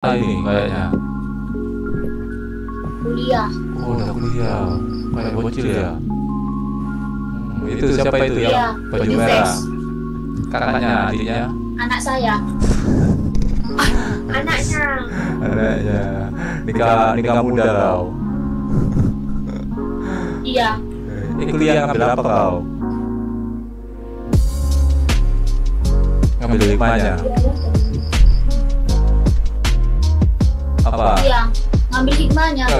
Ini kayaknya. kuliah Oh, udah kuliah. Kayak bocil ya. Hmm, itu siapa itu yang baju merah? Kakaknya, adiknya? anak saya anaknya Adiknya. Nikah nikah muda kau. iya Eh, kuliah ngambil apa kau? Ngambil hikmahnya. Apa? Ngambil hikmahnya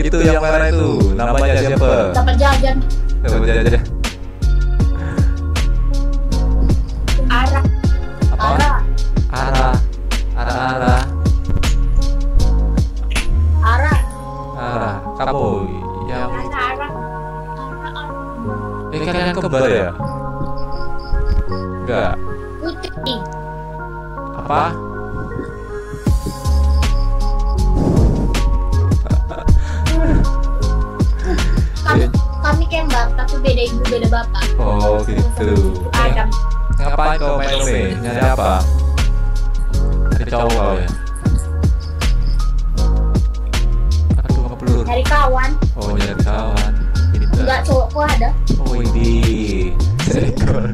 itu yang merah itu namanya siapa? dapat jajan Coba aja. arah Apa? arah Ara. Ara ara. arah Ara. Kamu yang arah arah eh kalian kembar ya? Enggak. putih Apa? Kami kembar tapi beda ibu beda bapak Oh gitu. Adam ngapain kau main Ome? Nyari apa? Nyari cowok kau ya? Aduh, ngeblur. dari kawan Oh, nyari kawan. Dah. enggak cowokku ada Oh, ini. Seekor.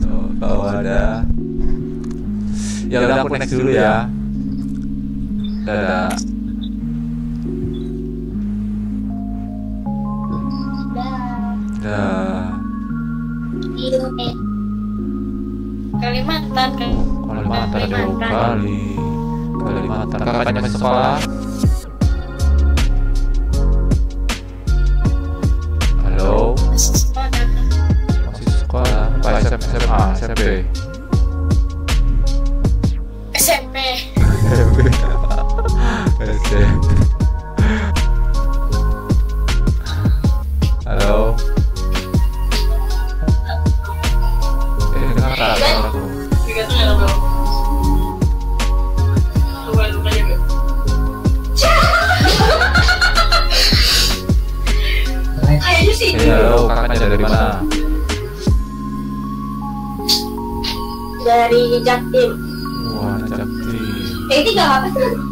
So, kau ada. Ya udah aku next dulu ya. Dadah. Dah. Iya, eh. Kalimantan kan Kalimantan jauh kali. Kalimantan. Kakaknya masih sekolah? Halo, masih sekolah. Apa SMP, SMA, SMP? SMP SMP. Kayaknya sih halo, kakaknya dari mana? dari Jaktim. Wah, Jakti. Eh ini gak apa sih?